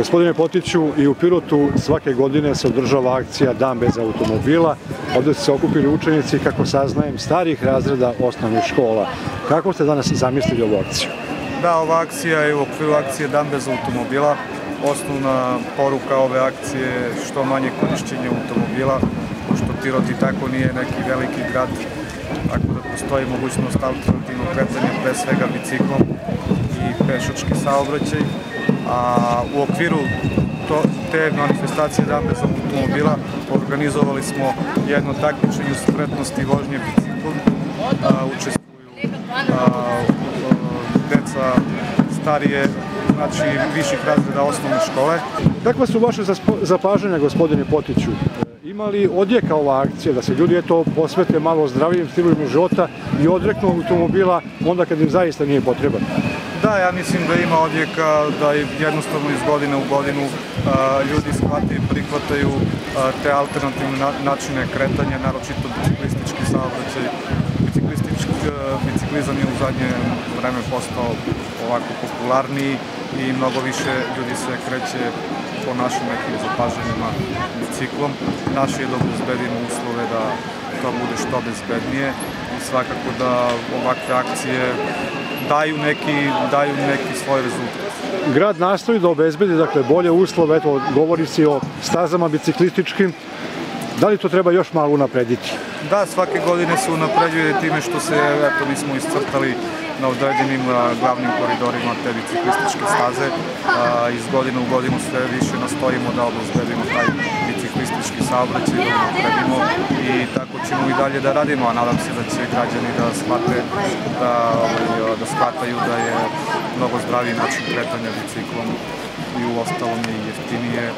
Gospodine Potiću, i u Pirotu svake godine se održava akcija Dan bez automobila. Ovde su se okupili učenici, kako saznajem, starih razreda osnovnih škola. Kako ste danas zamislili ovu akciju? Da, ova akcija je u okviru akcije Dan bez automobila. Osnovna poruka ove akcije je što manje korišćenja automobila, pošto Pirot i tako nije neki veliki grad, tako da postoji mogućnost alternativnog kretanja pre svega biciklom i pešački saobraćaj. A u okviru to, te manifestacije Dan bez automobila organizovali smo jedno takmičenje u spretnosti vožnje biciklom. Učestvuju deca starije, znači viših razreda osnovne škole. Kakva su vaše zapažanja, gospodine Potiću? Ima li odjeka ova akcija da se ljudi eto posvete malo zdravijim stilima života i odreknu automobila onda kad im zaista nije potreban? Da, ja mislim da ima odjeka da jednostavno iz godine u godinu ljudi shvataju i prihvataju te alternativne na, načine kretanja, naročito biciklistički saobraćaj. Biciklistički, biciklizam je u zadnje vreme postao ovako popularniji i mnogo više ljudi se kreće po našim nekim zapaženjima biciklom. Naš je da obezbedimo uslove da to bude što bezbednije i svakako da ovakve akcije daju neki, daju neki svoj rezultat. Grad nastoji da obezbedi dakle, bolje uslove, eto, govori se o stazama biciklističkim, Da li to treba još malo unaprediti? Da, svake godine se unapređuje time što se, eto, mi smo iscrtali na određenim glavnim koridorima te biciklističke staze. iz godine u godinu sve više nastojimo da obezbedimo taj biciklistički saobraćaj, da unapredimo i tako ćemo i dalje da radimo, a nadam se da će građani da shvate, da, ovaj, da shvataju da je mnogo zdraviji način kretanja biciklom i u ostalom je i jeftiniji